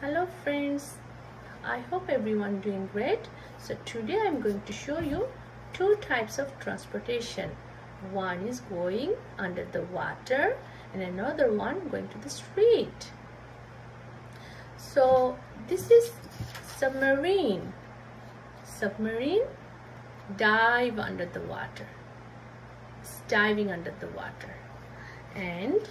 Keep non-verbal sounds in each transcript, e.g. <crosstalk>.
hello friends. I hope everyone doing great. So today i'm going to show you two types of transportation. One is going under the water and another one going to the street. So this is submarine. Submarine dive under the water. It's diving under the water. And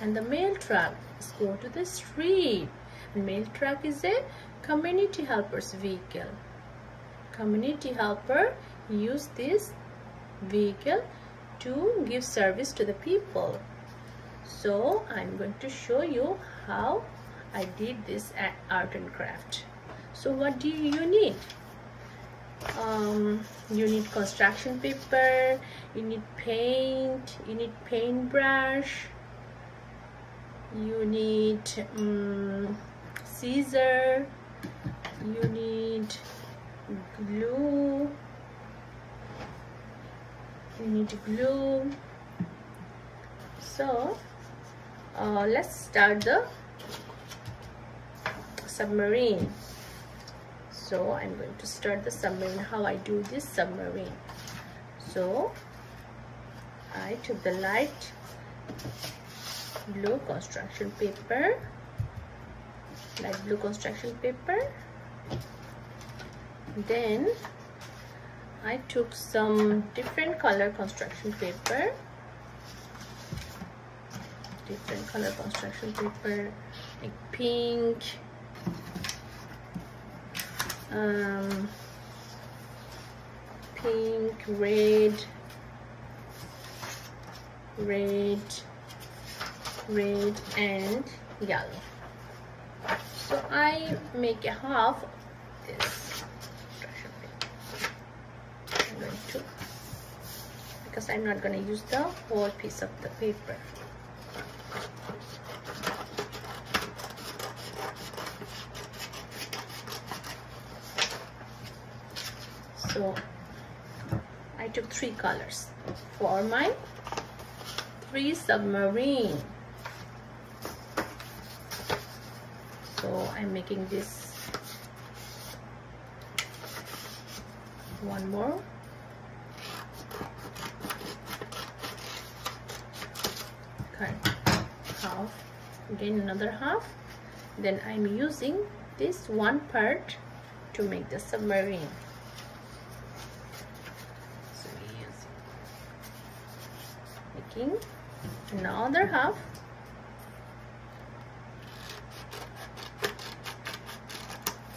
and the mail truck is go to the street mail truck is a community helpers vehicle. Community helper use this vehicle to give service to the people. So I'm going to show you how I did this art and craft. So what do you need? Um, you need construction paper you need paint you need paintbrush you need um, scissor you need glue. You need glue. So uh, let's start the submarine. So I'm going to start the submarine. How I do this submarine? So I took the light blue construction paper light blue construction paper. Then I took some different color construction paper. Different color construction paper like pink um, pink red red red and yellow so I make a half of this. I'm going to because I'm not going to use the whole piece of the paper. So I took three colors for my three submarine so I'm making this one more. Cut half again another half. Then I'm using this one part to make the submarine. So making another half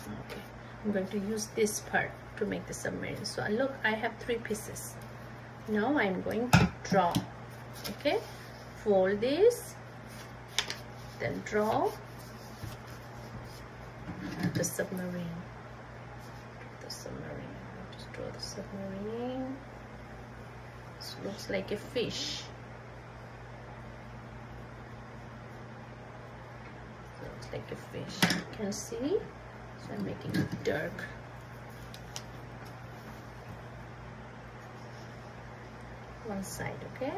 okay I'm going to use this part to make the submarine. So uh, look I have three pieces. Now I'm going to draw. Okay? Fold this then draw the submarine. The submarine. Just draw the submarine. This looks like a fish. Looks like a fish. You can see so I'm making it dark. One side okay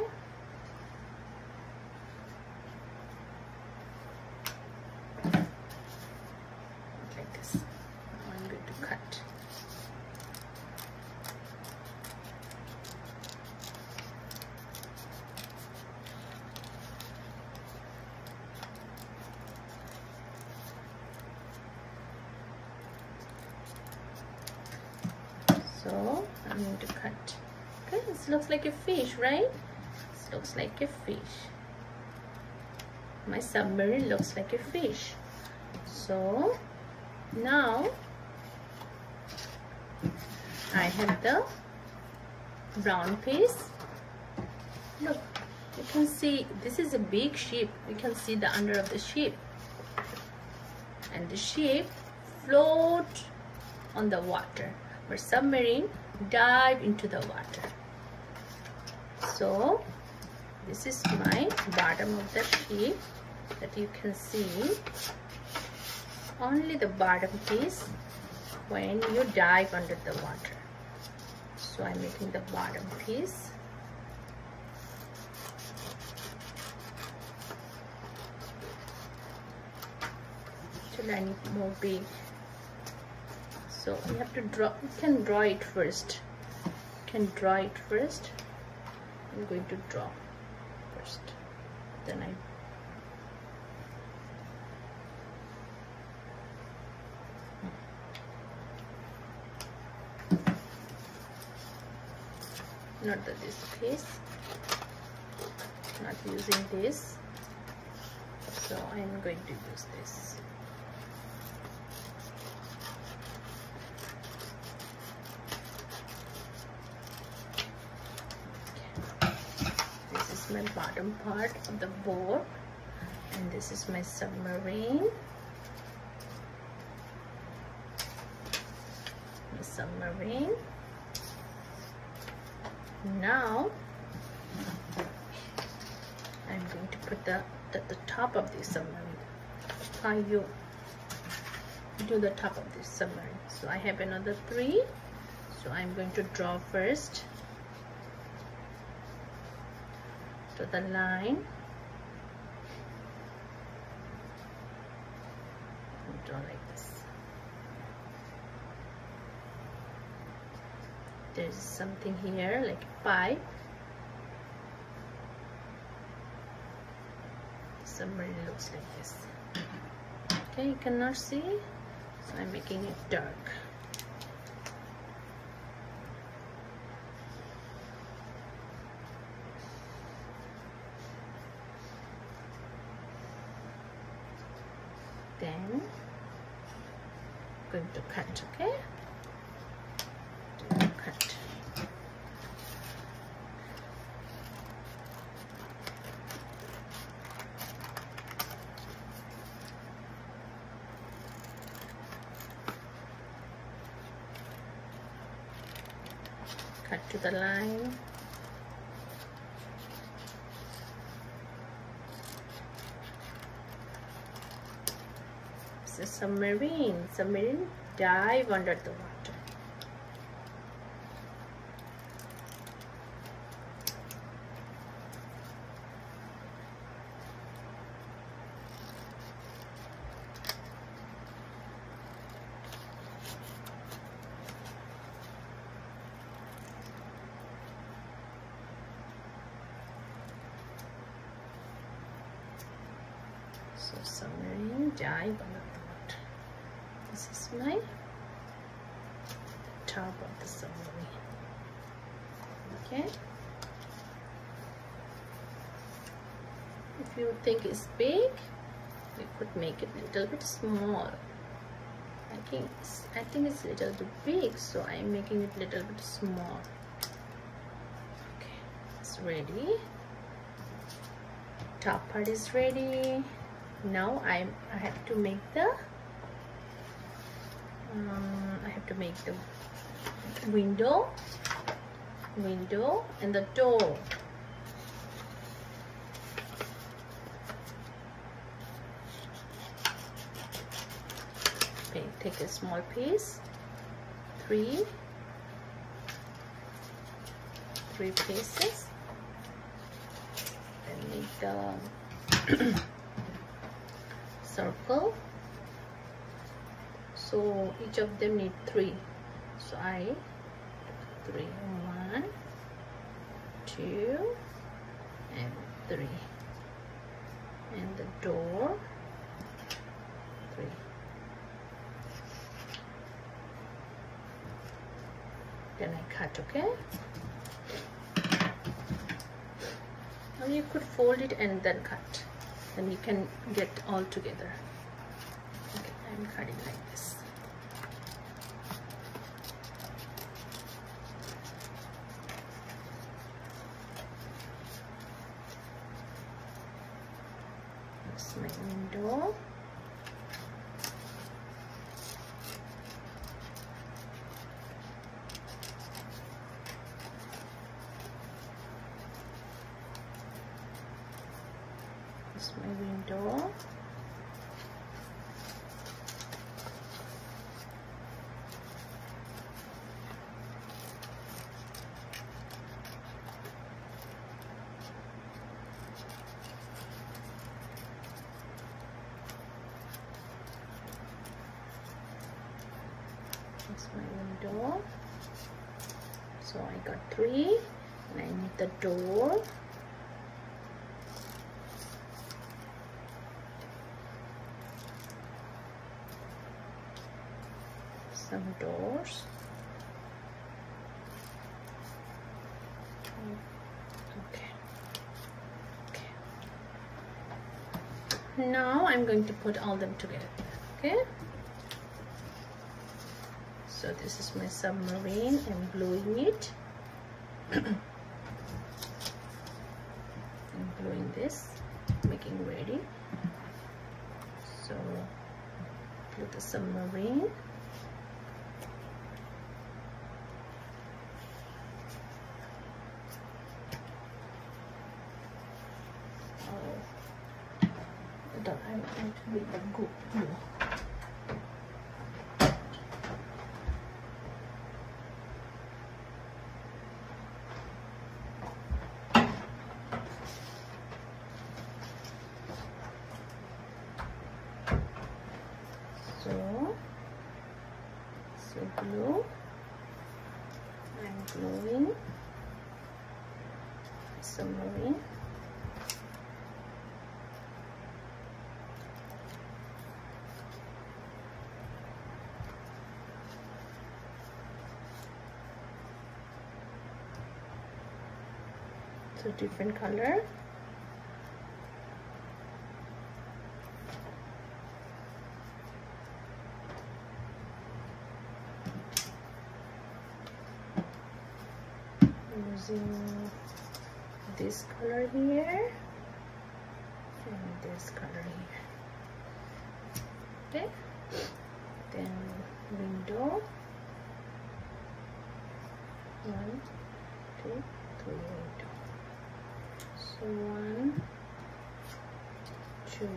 like this now I'm going to cut I'm going to cut. Okay this looks like a fish right? This looks like a fish. My submarine looks like a fish. So now I have the brown piece. Look you can see this is a big ship. You can see the under of the ship. And the ship float on the water but submarine dive into the water. So this is my bottom of the ship that you can see. Only the bottom piece when you dive under the water. So I'm making the bottom piece. Actually I need more big so you have to draw you can draw it first. Can draw it first. I'm going to draw first. Then I not that this piece not using this. So I'm going to use this is my bottom part of the board and this is my submarine. My submarine. Now I'm going to put the at the top of the submarine. How you do the top of this submarine. So I have another three. So I'm going to draw first to the line. Draw like this. There's something here like a pipe submarine looks like this. Okay you cannot see so I'm making it dark then going to cut okay? Cut. Cut to the line. It's a submarine. Submarine dive under the water so submarine dive under the water this is my top of the submarine okay. If you think it's big you could make it a little bit small. I think it's, I think it's a little bit big so I'm making it a little bit small. Okay it's ready. Top part is ready. Now I'm I have to make the um, I have to make the window window and the door. Okay take a small piece. Three. Three pieces. And make the <coughs> circle. So each of them need three. So I three. One two and three. And the door. Three. Then I cut okay? Or you could fold it and then cut. Then you can get all together. Okay I'm cutting like this that's my window That's my window. That's my window. So I got three and I need the door. Some doors. Okay. Okay. Now I'm going to put all them together. Okay so this is my submarine I'm gluing it I'm gluing this making ready so glue the submarine oh, I'm going to be the glue glue I'm gluing submarine so different color. Using this color here and this color here. Okay. Then window one two three window so one two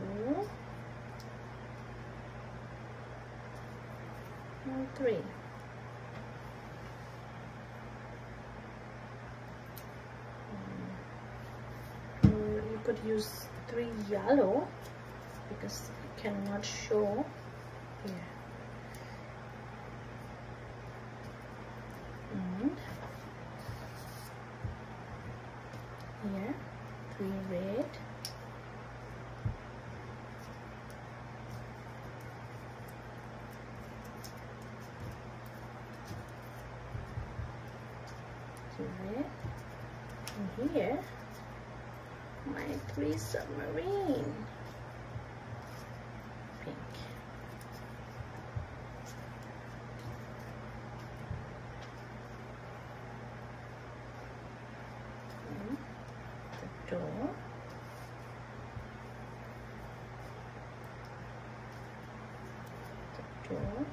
and three could use three yellow because I cannot show here and here three red three red and here three submarine. Pink. And the door. The door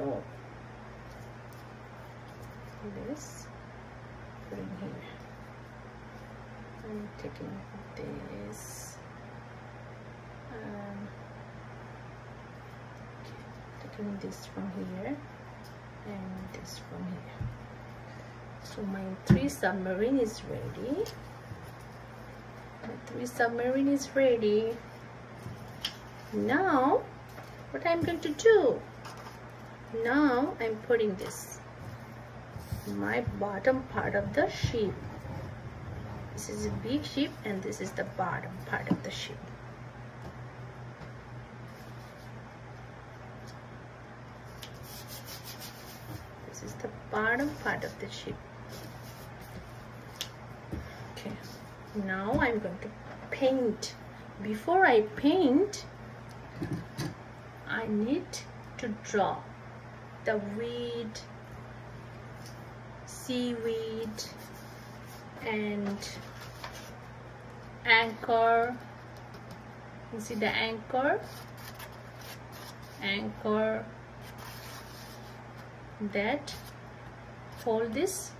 door this. Put in here. I'm taking this. Um, taking this from here and this from here. So my three submarine is ready. My three submarine is ready. Now what I'm going to do now I'm putting this my bottom part of the sheep this is a big sheep and this is the bottom part of the sheep this is the bottom part of the sheep okay. Now I'm going to paint. Before I paint I need to draw the weed, seaweed, and anchor. You see the anchor? Anchor that hold this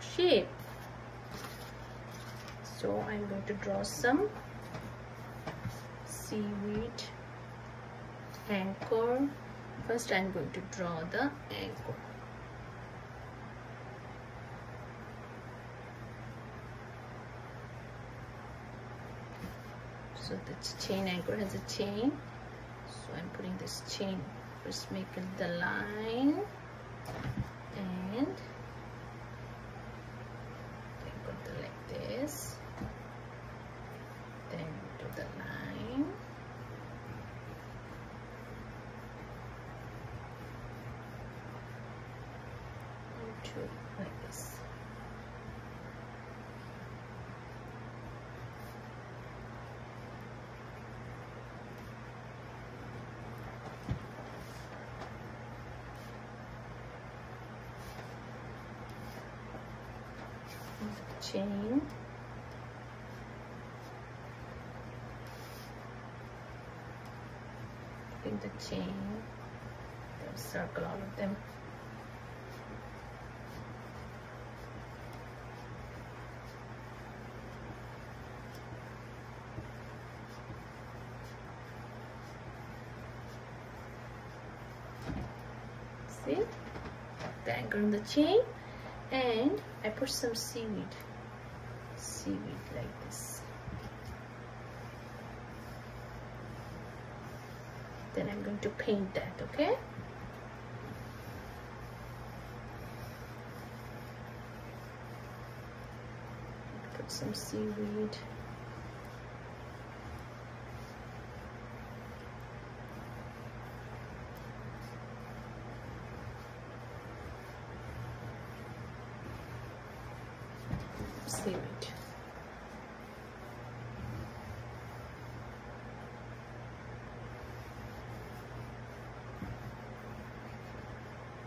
shape. So I'm going to draw some seaweed anchor first I'm going to draw the anchor so the chain anchor has a chain. So I'm putting this chain. First make the line. And anchor like this. Chain putting the chain circle all of them. See? The anchor on the chain and I put some seaweed seaweed like this then I'm going to paint that okay put some seaweed.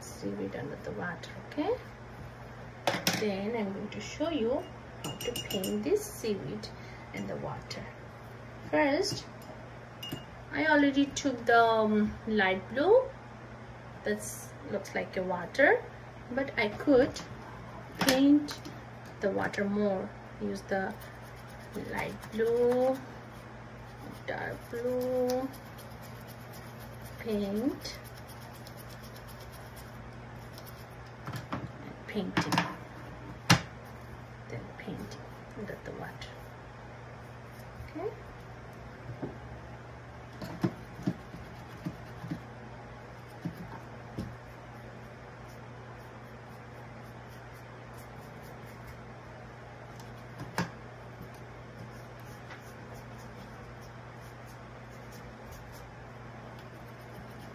Seaweed under the water, okay? Then I'm going to show you how to paint this seaweed in the water. First, I already took the um, light blue. That looks like a water, but I could paint the water more use the light blue dark blue paint and painting then painting under the water okay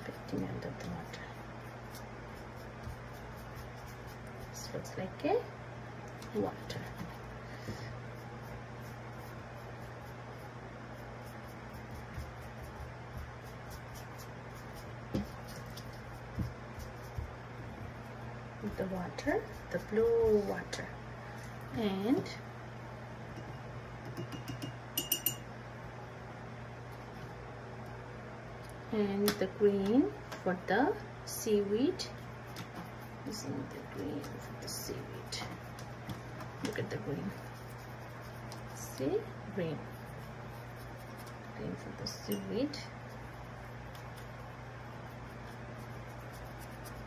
getting under the water. This looks like a water. the water, the blue water and and the green for the seaweed using the green. For the seaweed. Look at the green. See? Green. Green for the seaweed.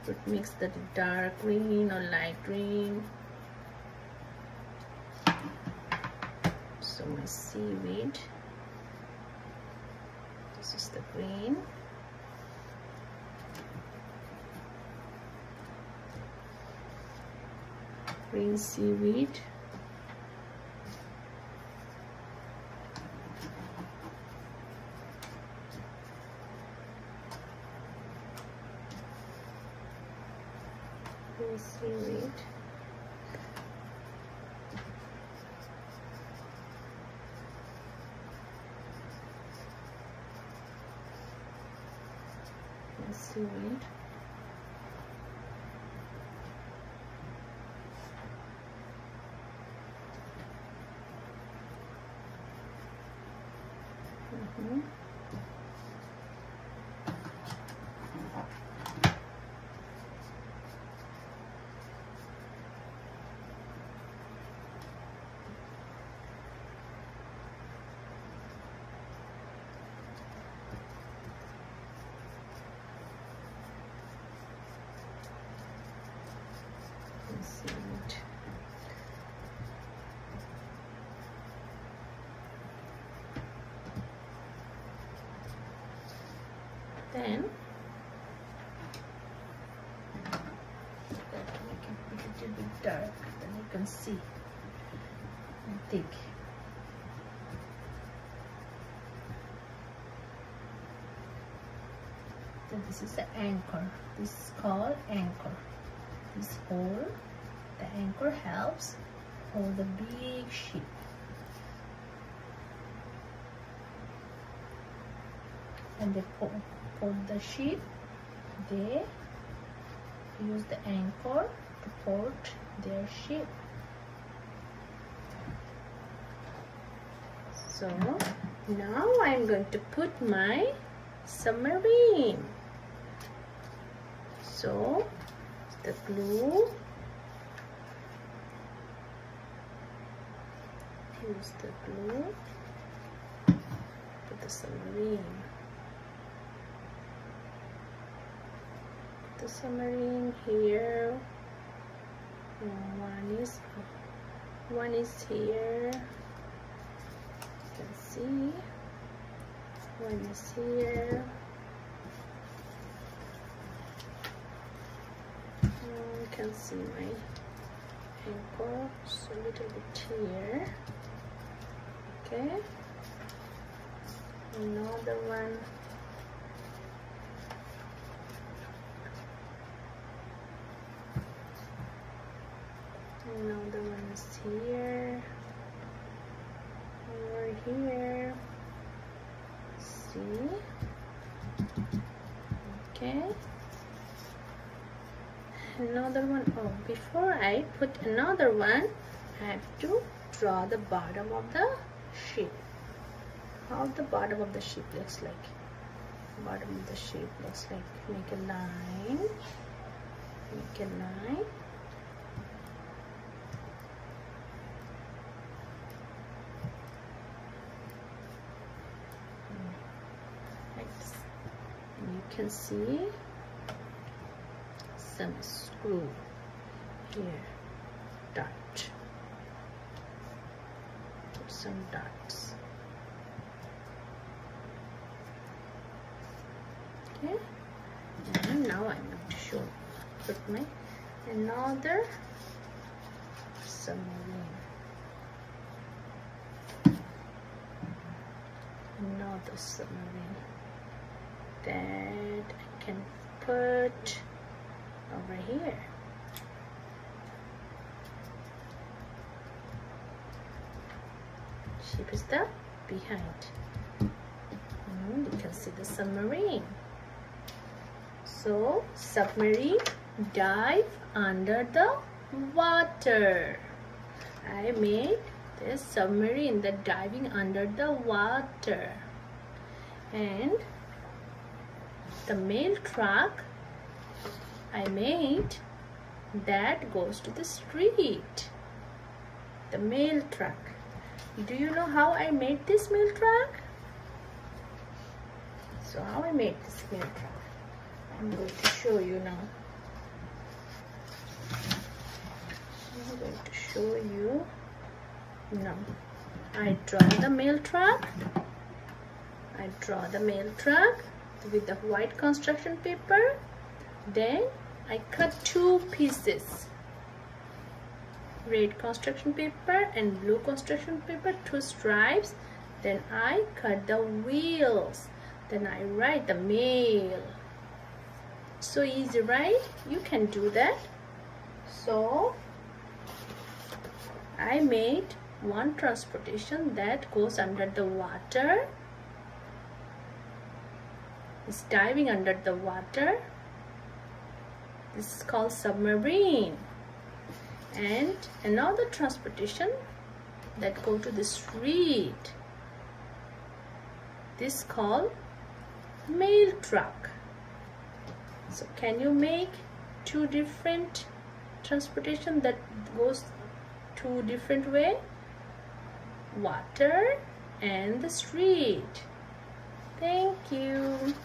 Could mix the dark green or light green. So my seaweed. This is the green green seaweed green seaweed seaweed 嗯。Then make it a little bit dark then you can see. And think. Then this is the anchor. This is called anchor. This hole the anchor helps hold the big ship and they put, put the ship they use the anchor to port their ship so now I'm going to put my submarine. So the glue. Use the glue put the submarine the submarine here. One is one is here. You can see. One is here. You can see my ankle so a little bit here. Okay. Another one another one is here. Over here. See. Okay. Another one. Oh before I put another one I have to draw the bottom of the shape. How the bottom of the shape looks like? Bottom of the shape looks like make a line. Make a line you can see some screw here dot. Some dots. Okay. And now I'm going to show put my another submarine another submarine that I can put over here. Ship is the behind. And you can see the submarine. So submarine dive under the water. I made this submarine that diving under the water. And the mail truck I made that goes to the street. The mail truck. Do you know how I made this mail truck? So how I made this mail truck? I'm going to show you now. I'm going to show you now. I draw the mail truck. I draw the mail truck with the white construction paper. Then I cut two pieces. Red construction paper and blue construction paper two stripes. Then I cut the wheels. Then I write the mail. So easy right? You can do that. So I made one transportation that goes under the water is diving under the water. This is called submarine. And another transportation that go to the street. This called mail truck. So can you make two different transportation that goes two different way? Water and the street thank you